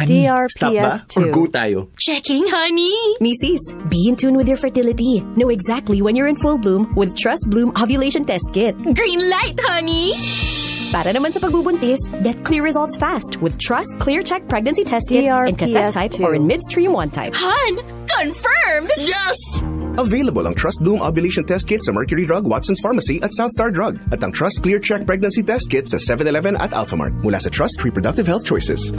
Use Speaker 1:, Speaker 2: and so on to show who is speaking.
Speaker 1: Honey, stop ba?
Speaker 2: DRPS2.
Speaker 1: Or go tayo?
Speaker 3: Checking, honey.
Speaker 4: missis Be in tune with your fertility. Know exactly when you're in full bloom with Trust Bloom Ovulation Test Kit.
Speaker 3: Green light, honey.
Speaker 4: Para naman sa pagbubuntis, get clear results fast with Trust Clear Check Pregnancy Test Kit in cassette type or in midstream one type.
Speaker 3: Hun, confirmed.
Speaker 1: Yes!
Speaker 5: Available ang Trust Bloom Ovulation Test Kit sa Mercury Drug, Watson's Pharmacy at South Star Drug. At ang Trust Clear Check Pregnancy Test Kit sa 7-Eleven at Alfamart. Mula sa Trust Reproductive Health Choices.